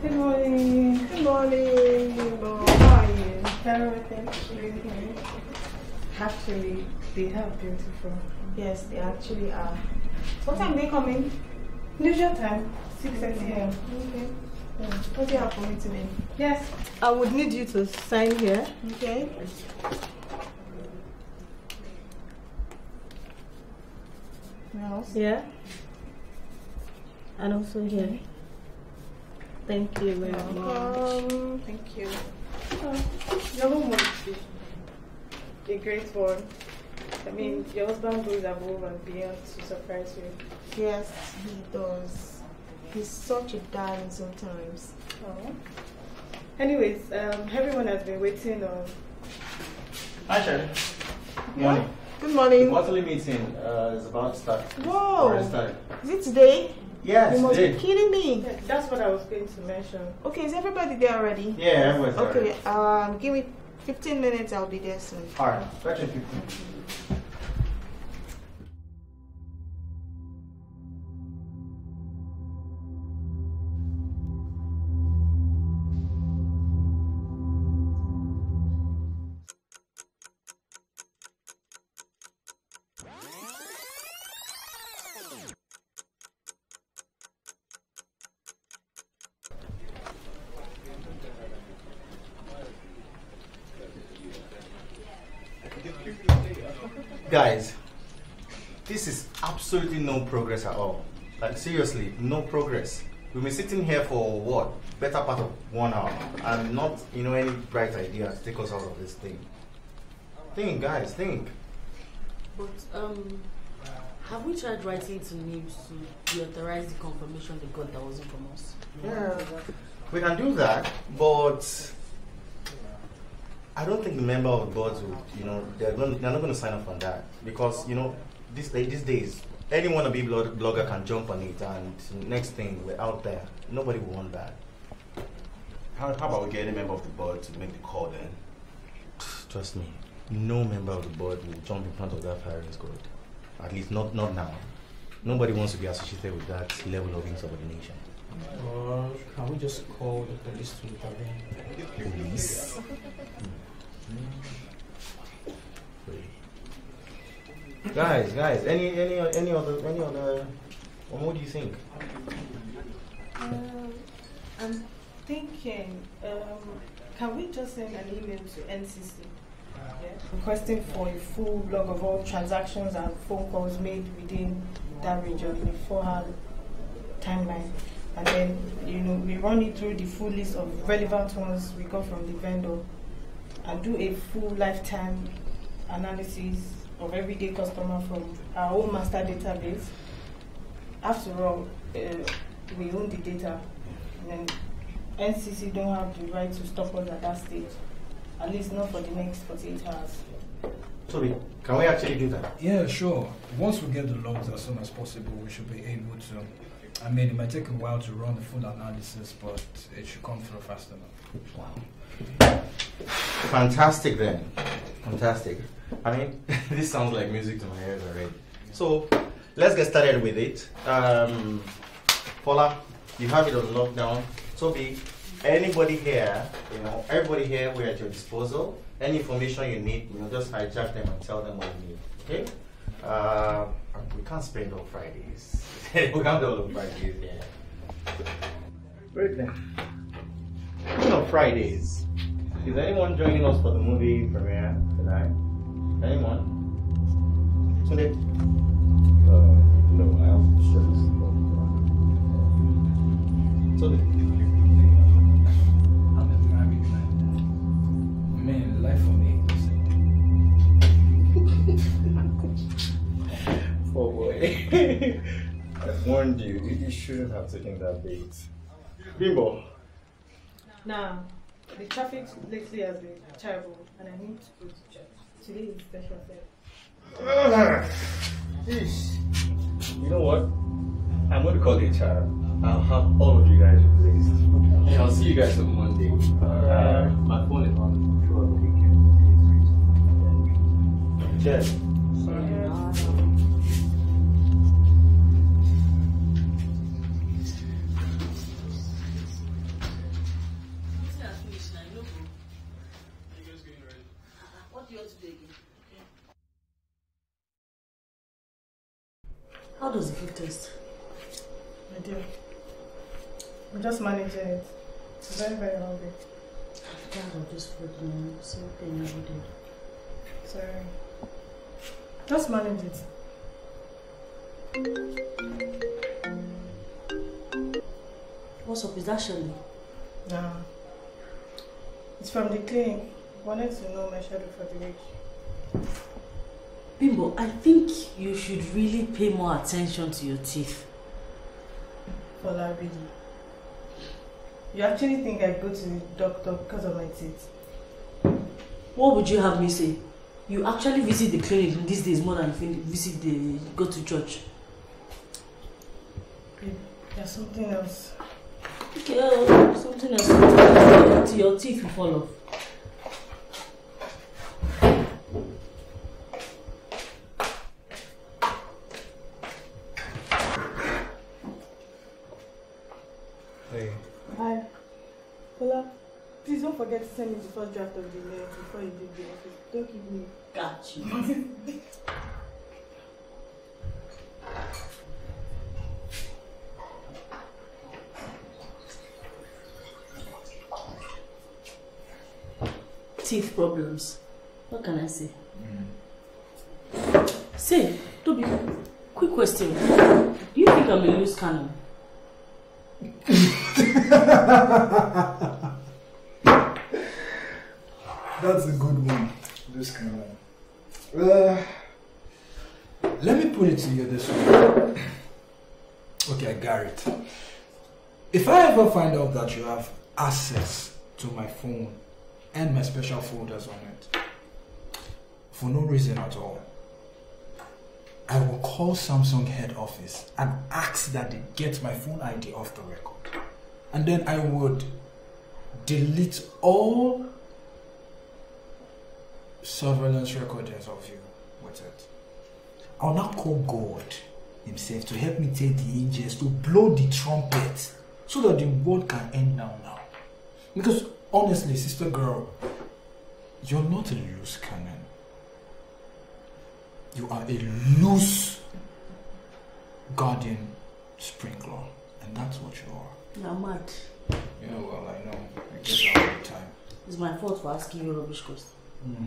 Good morning. Good morning. Good How are you? Everything. Everything. Actually, they are beautiful. Yes, they actually are. What time they coming? Usual time. 6 a.m. Okay. Yeah. What do you have for me today? Yes. I would need you to sign here. Okay. Else? Yeah. And also here. Thank you very much. Um, thank you. Oh, your home was a great one. I mean, your husband goes above and beyond to surprise you. Yes, he does. He's such a darling sometimes. Oh. Anyways, um, everyone has been waiting on. Hi, Sharon. Good morning. Good The morning. quarterly meeting uh, is about to start. Whoa. Already started. Is it today? Yes, you must be kidding me. Yeah, That's what I was going to mention. Okay, is everybody there already? Yeah, everyone's Okay, already. um, give me 15 minutes, I'll be there soon. Alright, fetch it 15. Guys, this is absolutely no progress at all. Like seriously, no progress. We've been sitting here for what? Better part of one hour and not, you know, any bright ideas to take us out of this thing. Think, guys, think. But um, have we tried writing to NIMS to reauthorize the confirmation they got that wasn't from us? Yeah, we can do that, but I don't think the member of the board would, you know, they're, going, they're not going to sign up on that because, you know, this day, these days, any wannabe blog, blogger can jump on it, and next thing we're out there. Nobody will want that. How, how about we get any member of the board to make the call then? Trust me, no member of the board will jump in front of that firing squad. At least not not now. Nobody wants to be associated with that level of insubordination. Or can we just call the police to intervene? Police. Guys, guys, any any any other any other what more do you think? Um, I'm thinking, um, can we just send an email to NCC? Yeah. Requesting for a full log of all transactions and phone calls made within that region in a four-hour timeline. And then, you know, we run it through the full list of relevant ones we got from the vendor and do a full lifetime analysis of everyday customer from our own master database. After all, uh, we own the data, and then NCC don't have the right to stop us at that stage, at least not for the next 48 hours. Toby, can we actually do that? Yeah, sure. Once we get the logs as soon as possible, we should be able to. I mean, it might take a while to run the full analysis, but it should come through fast enough. Wow. Fantastic then. Fantastic. I mean, this sounds like music to my ears already. So, let's get started with it. Um, Paula, you have it on lockdown. Toby, anybody here, you know, everybody here, we're at your disposal. Any information you need, you know, just hijack them and tell them what you need. Okay? Uh, we can't spend all Fridays. we can't do all Fridays, yeah. Right then. Speaking of Fridays, Is anyone joining us for the movie premiere tonight? Anyone? Today? Uh, no, I have studies. Sunday? I'm a married man. Man, life for me is Oh boy. I warned you. You shouldn't have taken that bait. Bimbo. Now, the traffic lately has been terrible, and I need to go to church. Today is special day. Jeez. You know what? I'm going to call the HR. I'll have all of you guys replaced. And I'll see you guys on Monday. Uh, my phone is on throughout the weekend. Cheers. How does the food taste? My dear, I'm just managing it. It's very, very hungry. I'm tired of this food, man. Same thing every day. Sorry. Just manage it. What's up? Is that Shirley? Nah. It's from the clinic. Wanted to know my schedule for the week. Bimbo, I think you should really pay more attention to your teeth. For Labidi. You actually think I go to the doctor because of my teeth? What would you have me say? You actually visit the clinic these days more than visit the go to church. Babe, there's something else. Okay, uh, something else. Your teeth will fall off. Send me the first draft of the mail before you leave the office. Don't keep me. Got you. Teeth problems. What can I say? Mm. Say, Toby, quick question. Do you think I'm a loose cannon? That's a good one. This kind of. Uh, let me put it to you this way. Okay, Garrett. If I ever find out that you have access to my phone and my special folders on it, for no reason at all, I will call Samsung head office and ask that they get my phone ID off the record. And then I would delete all surveillance recordings of you with it. I'll now call God himself to help me tell the angels to blow the trumpet so that the world can end now now. Because honestly, sister girl, you're not a loose cannon. You are a loose guardian sprinkler. And that's what you are. You're mad. Yeah, well, I know. I get that all the time. It's my fault for asking you rubbish questions. Hmm.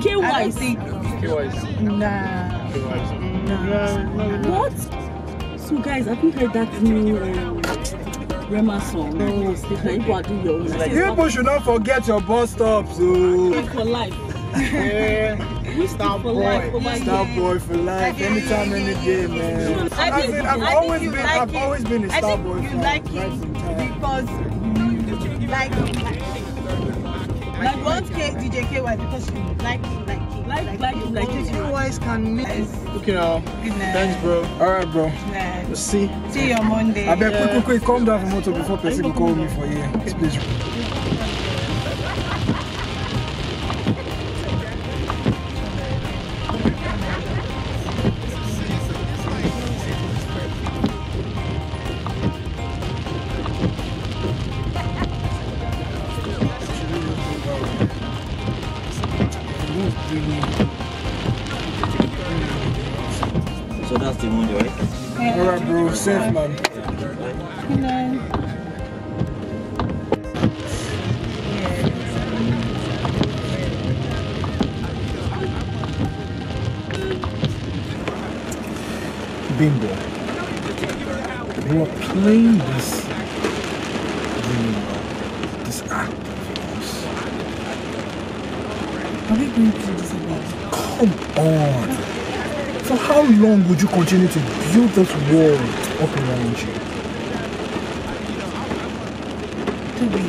KYC. Nah. What? So guys, have you heard that new um, Rema song? No, people are doing your own. Like, People should not forget your bus stops. Oh. Stick for life. Yeah. We stick Star for life boy, over star here. boy for life, anytime, any day, man. I As think- in, I've I always been, like I've it. always been a star boy you like right it because you like it. Like want K, DJ KY because you like it, like it. Like, like, like, it. You guys can meet. Yes. Okay, now. Good night. Thanks, bro. All right, bro. Nah. Let's see. See you on Monday. I bet quick, quick, quick, calm down for motor before person will call me for you. Please. Safe, man. Bingo. You are playing this. This act of. Are we going to do this again? Come on. For how long would you continue to build this wall up around you? Toby,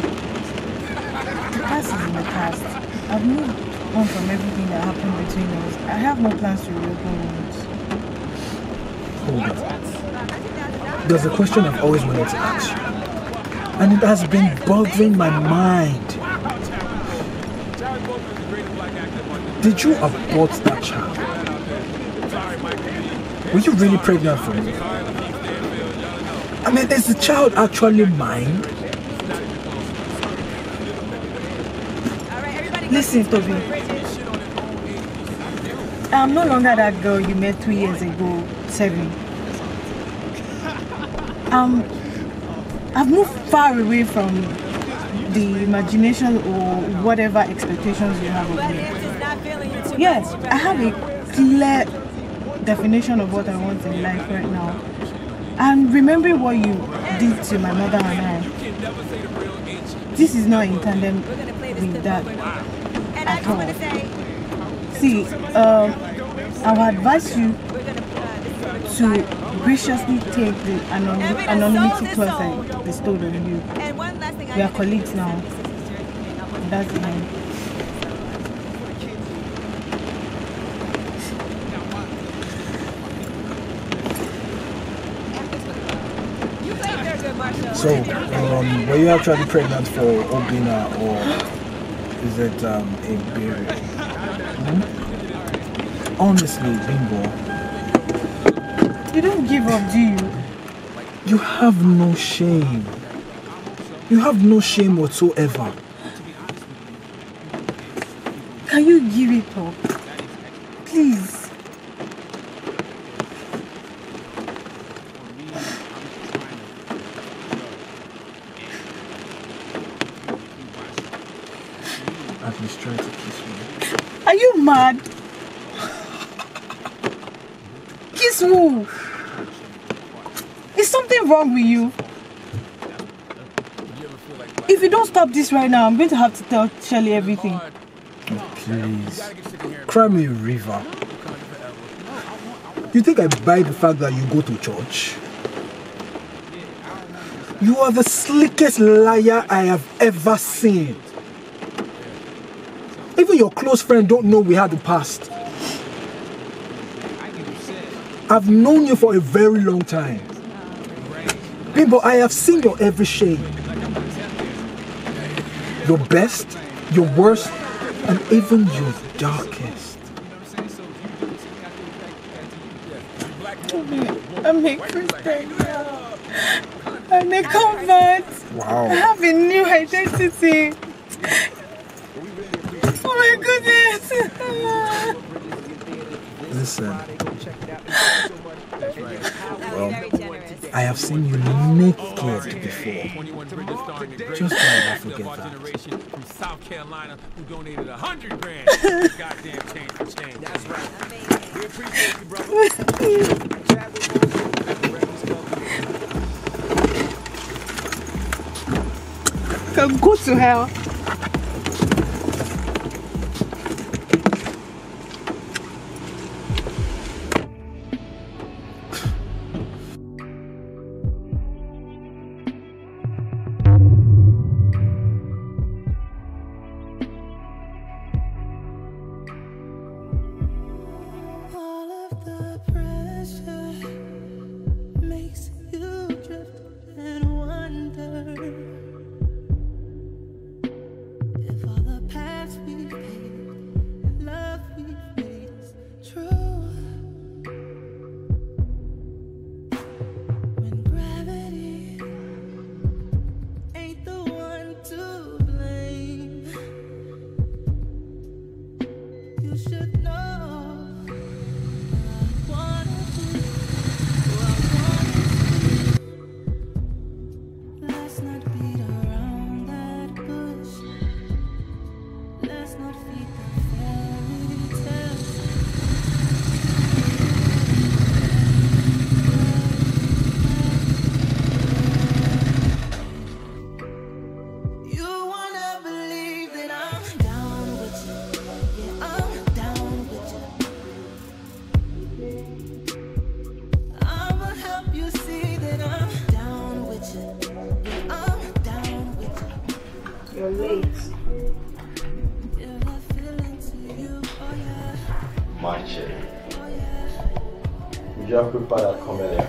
the past is in the past. I've moved on from everything that happened between us. I have no plans to reopen wounds. Hold on. There's a question I've always wanted to ask you. And it has been bothering my mind. Did you abort that child? Were you really pregnant for me? I mean, is the child actually mine? Listen, Toby. I'm no longer that girl you met two years ago, Seven. Um, I've moved far away from the imagination or whatever expectations you have of me. Yes, I have a clear definition of what I want in life right now. And remembering what you did to my mother and I, this is not in tandem with that I at all. See, um, I would advise you to graciously take the anonym- anonymity clause I bestowed on you. We are colleagues now. That's the So, um, were you actually pregnant for Obina or is it um, a baby? Hmm? Honestly, Bimbo, You don't give up, do you? you have no shame. You have no shame whatsoever. Can you give it up? Please. At least try to kiss me. Are you mad? Kiss who? Is something wrong with you? If you don't stop this right now, I'm going to have to tell Shelly everything. Please. Cry me a river. You think I buy the fact that you go to church? You are the slickest liar I have ever seen. Even your close friend don't know we had the past. I've known you for a very long time. Bimbo, I have seen your every shade. Your best, your worst, and even your darkest. I'm a Christian now. I'm a convert. Wow. I have a new identity. My goodness. Listen. Well, I have seen you naked before. Just never forget that. From South Carolina, who donated a hundred grand. Goddamn change for change. That's right. We appreciate you, brother. Can go to hell. Would you have prepared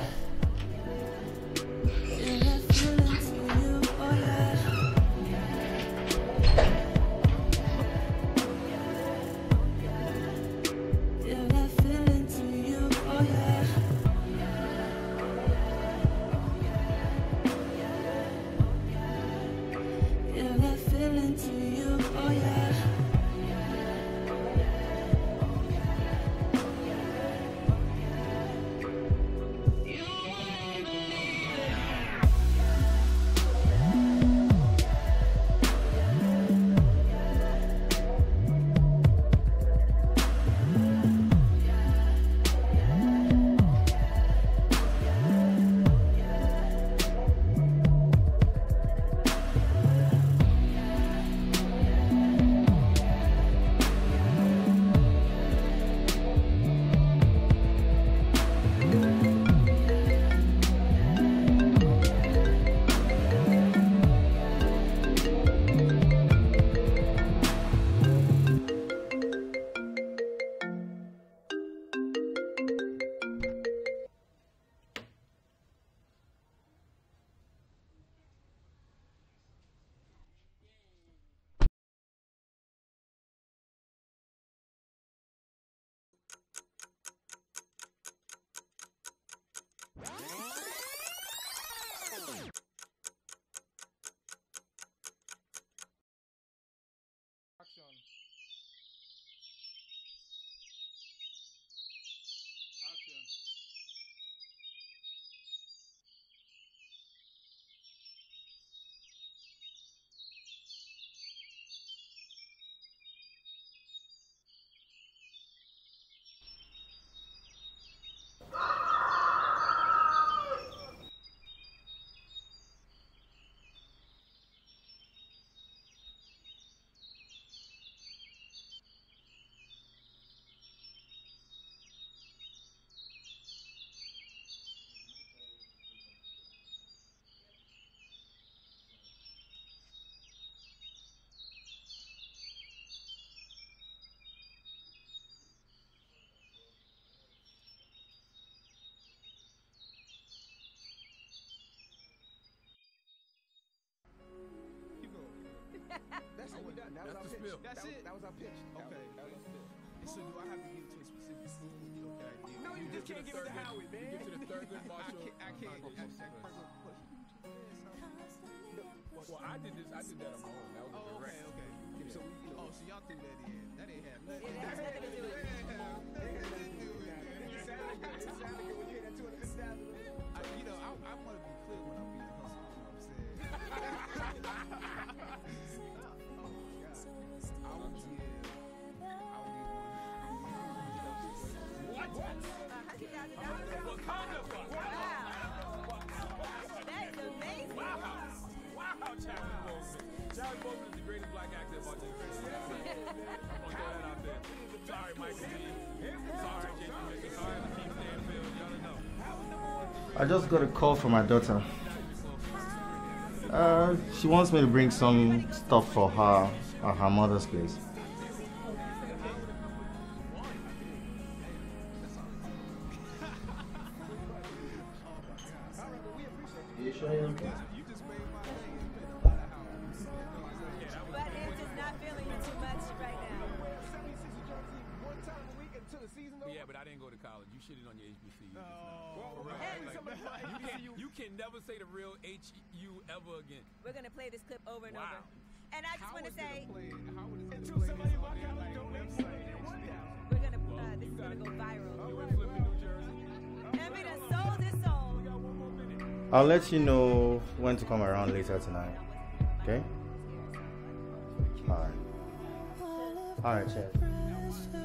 that comedy? That's it. That was our the pitch. spill. That's That's it. it? That was our pitch. Okay. That was our spill. So do I have to give it to a specific school? You know, can I give No, you get just can't give it to Thurgood- Howard, man. You get to the Thurgood I Marshall. I can't. I can't. Well, I did this. I did that on my own. That was Oh, direct. okay, okay. So we, you know, oh, so y'all threw that in. That ain't have nothing. It has nothing to do with it. That ain't have nothing to do with it. It sounded good. It sounded good when you hear that too. It sounded good. I, you know, I, I want to be clear when I'm Is the greatest black actor of our generation. I'm gonna throw that out there. Sorry, Michael. Sorry. Sorry, Stanfield. Y'all know. I just got a call from my daughter. Uh, she wants me to bring some stuff for her at her mother's place. Want to say, Until somebody in my college donates something, it went down. we're gonna, uh, this is gonna go viral. You in Flippin, New Jersey. And we done sold this song. I'll let you know when to come around later tonight. Okay? Alright. Alright, cheers. Makes